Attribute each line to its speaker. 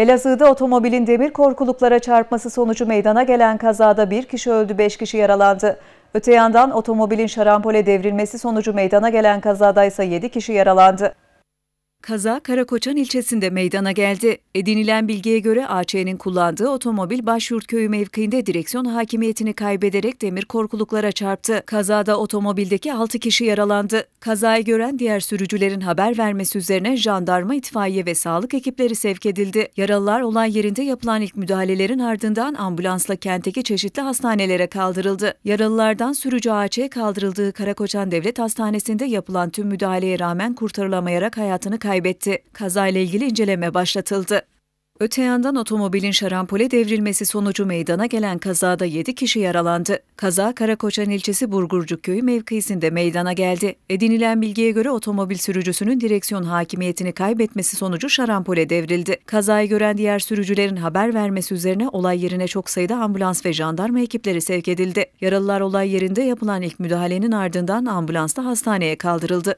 Speaker 1: Elazığ'da otomobilin demir korkuluklara çarpması sonucu meydana gelen kazada bir kişi öldü, beş kişi yaralandı. Öte yandan otomobilin şarampole devrilmesi sonucu meydana gelen kazada ise 7 kişi yaralandı. Kaza Karakoçan ilçesinde meydana geldi. Edinilen bilgiye göre AÇ'nin kullandığı otomobil Başyurt Köyü mevkiinde direksiyon hakimiyetini kaybederek demir korkuluklara çarptı. Kazada otomobildeki 6 kişi yaralandı. Kazayı gören diğer sürücülerin haber vermesi üzerine jandarma, itfaiye ve sağlık ekipleri sevk edildi. Yaralılar olay yerinde yapılan ilk müdahalelerin ardından ambulansla kentteki çeşitli hastanelere kaldırıldı. Yaralılardan sürücü AÇ kaldırıldığı Karakoçan Devlet Hastanesi'nde yapılan tüm müdahaleye rağmen kurtarılamayarak hayatını kaybetti kaybetti. Kazayla ilgili inceleme başlatıldı. Öte yandan otomobilin şarampole devrilmesi sonucu meydana gelen kazada 7 kişi yaralandı. Kaza Karakoçan ilçesi Burgurcuk köyü mevkisinde meydana geldi. Edinilen bilgiye göre otomobil sürücüsünün direksiyon hakimiyetini kaybetmesi sonucu şarampole devrildi. Kazayı gören diğer sürücülerin haber vermesi üzerine olay yerine çok sayıda ambulans ve jandarma ekipleri sevk edildi. Yaralılar olay yerinde yapılan ilk müdahalenin ardından ambulansla hastaneye kaldırıldı.